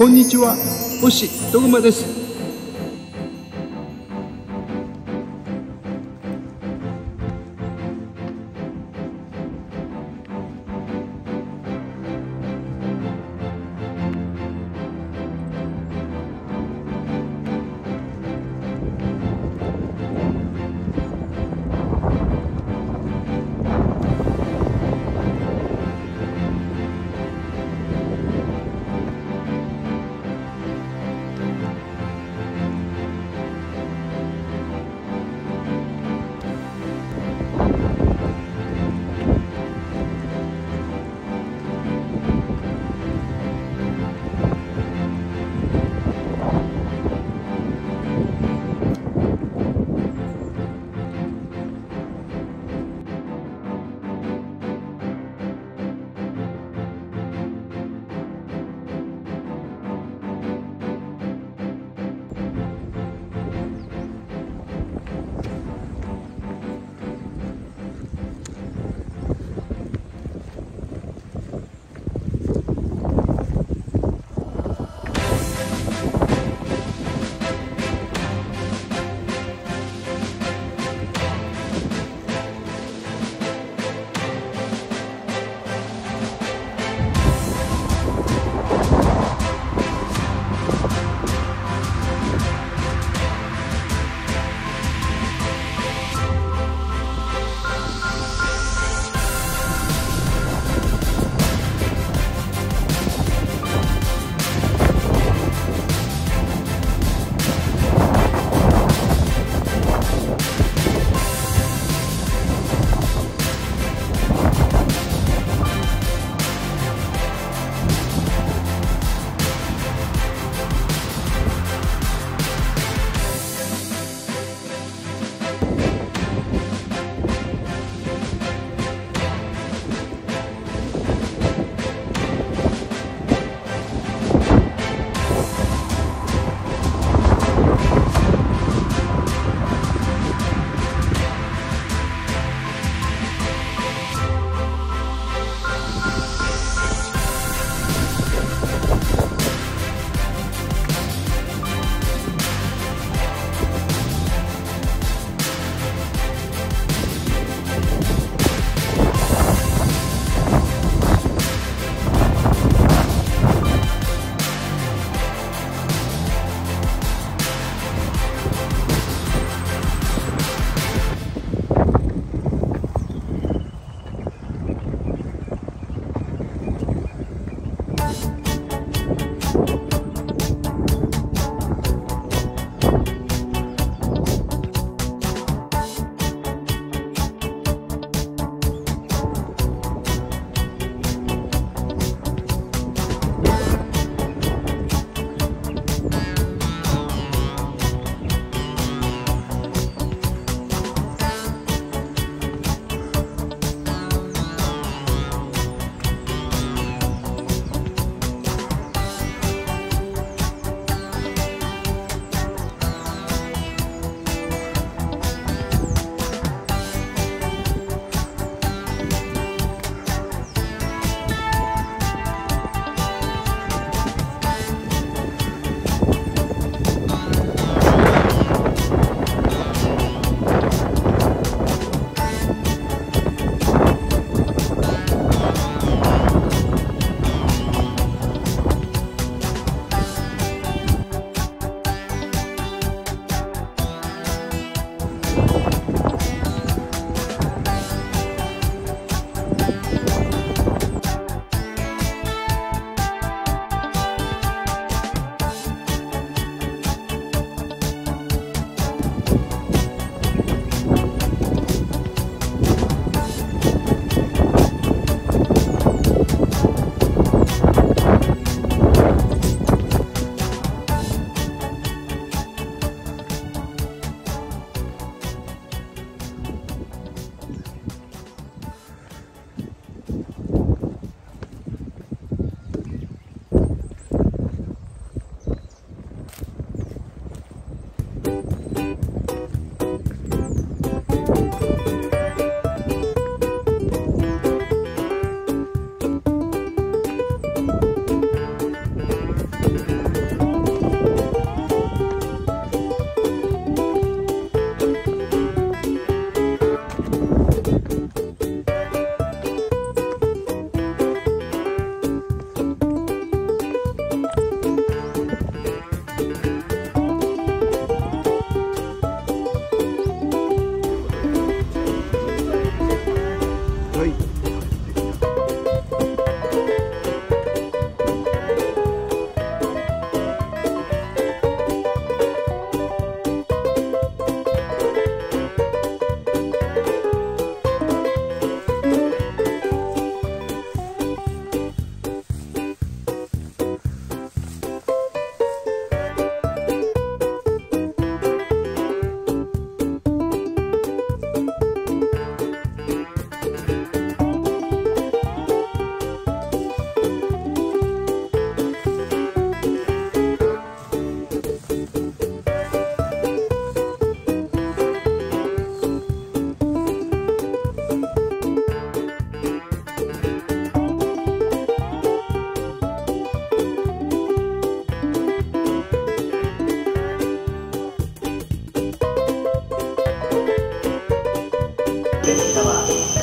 こんにちは。星ドグマです。ってはた。